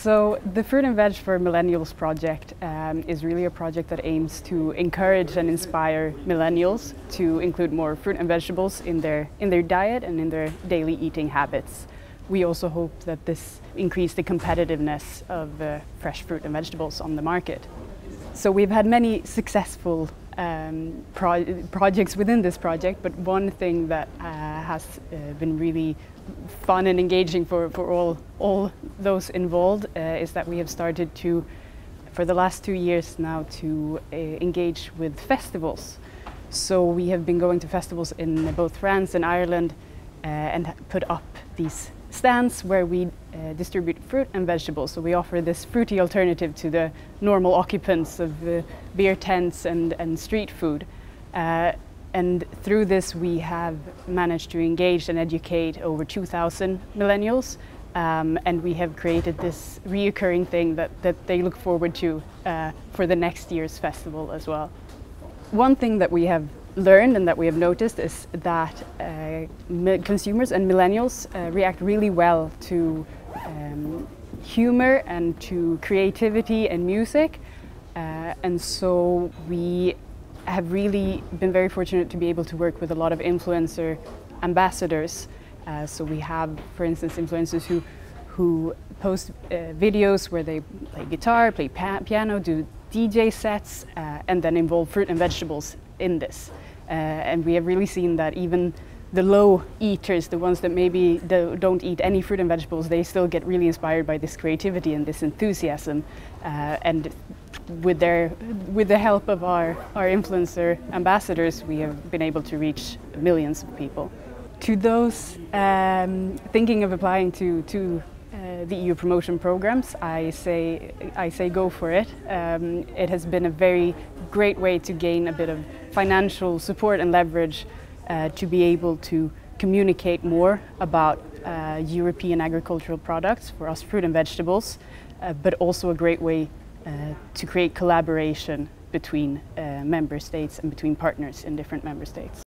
So the Fruit and Veg for Millennials project um, is really a project that aims to encourage and inspire millennials to include more fruit and vegetables in their, in their diet and in their daily eating habits. We also hope that this increase the competitiveness of uh, fresh fruit and vegetables on the market. So we've had many successful um, pro projects within this project, but one thing that uh, has uh, been really fun and engaging for, for all, all those involved uh, is that we have started to, for the last two years now, to uh, engage with festivals. So we have been going to festivals in both France and Ireland uh, and put up these stands where we uh, distribute fruit and vegetables. So we offer this fruity alternative to the normal occupants of uh, beer tents and, and street food. Uh, and through this we have managed to engage and educate over 2,000 millennials um, and we have created this reoccurring thing that, that they look forward to uh, for the next year's festival as well. One thing that we have learned and that we have noticed is that uh, consumers and millennials uh, react really well to um, humor and to creativity and music. Uh, and so we have really been very fortunate to be able to work with a lot of influencer ambassadors. Uh, so we have, for instance, influencers who, who post uh, videos where they play guitar, play piano, do DJ sets, uh, and then involve fruit and vegetables in this. Uh, and we have really seen that even the low eaters, the ones that maybe don't eat any fruit and vegetables, they still get really inspired by this creativity and this enthusiasm. Uh, and with, their, with the help of our, our influencer ambassadors, we have been able to reach millions of people. To those um, thinking of applying to, to uh, the EU promotion programs, I say, I say go for it. Um, it has been a very great way to gain a bit of financial support and leverage uh, to be able to communicate more about uh, European agricultural products for us fruit and vegetables, uh, but also a great way uh, to create collaboration between member states and between partners in different member states.